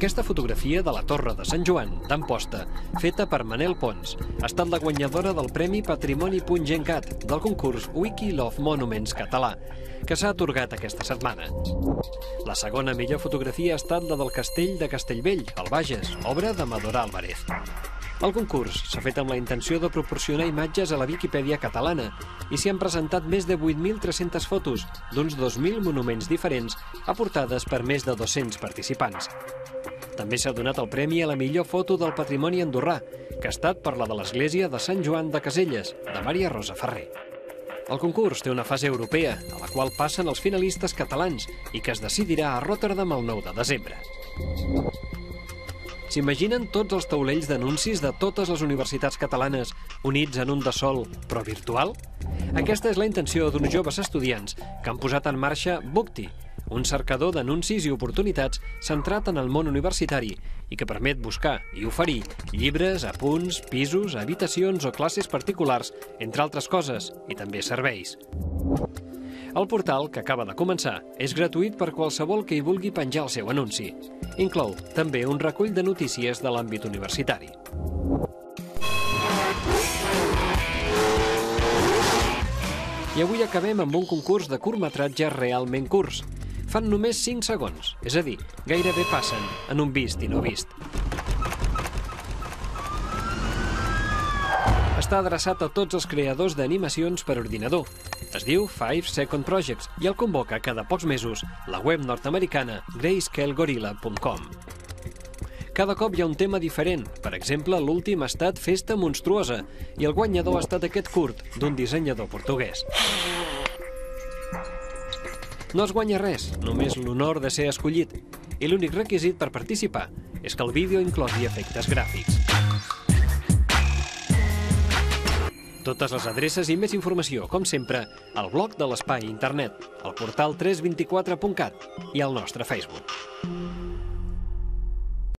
Aquesta fotografia de la Torre de Sant Joan, d'Amposta, feta per Manel Pons, ha estat la guanyadora del Premi Patrimoni.gencat del concurs Wiki Love Monuments català, que s'ha atorgat aquesta setmana. La segona millor fotografia ha estat la del Castell de Castellvell, al Bages, obra de Madora Álvarez. El concurs s'ha fet amb la intenció de proporcionar imatges a la Viquipèdia catalana i s'hi han presentat més de 8.300 fotos d'uns 2.000 monuments diferents aportades per més de 200 participants. També s'ha donat el premi a la millor foto del patrimoni andorrà, que ha estat per la de l'església de Sant Joan de Caselles, de Maria Rosa Ferrer. El concurs té una fase europea, a la qual passen els finalistes catalans i que es decidirà a Rotterdam el 9 de desembre. S'imaginen tots els taulells d'anuncis de totes les universitats catalanes units en un de sol, però virtual? Aquesta és la intenció d'uns joves estudiants que han posat en marxa Bookti, un cercador d'anuncis i oportunitats centrat en el món universitari i que permet buscar i oferir llibres, apunts, pisos, habitacions o classes particulars, entre altres coses, i també serveis. El portal, que acaba de començar, és gratuït per qualsevol que hi vulgui penjar el seu anunci. Inclou també un recull de notícies de l'àmbit universitari. I avui acabem amb un concurs de curtmetratge realment curts. Fan només 5 segons, és a dir, gairebé passen en un vist i no vist. Està adreçat a tots els creadors d'animacions per ordinador. Es diu Five Second Projects i el convoca cada pocs mesos la web nord-americana grayscalegorilla.com. Cada cop hi ha un tema diferent. Per exemple, l'últim ha estat Festa Monstruosa i el guanyador ha estat aquest curt d'un dissenyador portuguès. No es guanya res, només l'honor de ser escollit. I l'únic requisit per participar és que el vídeo inclogui efectes gràfics. Totes les adreces i més informació, com sempre, al blog de l'Espai Internet, al portal 324.cat i al nostre Facebook.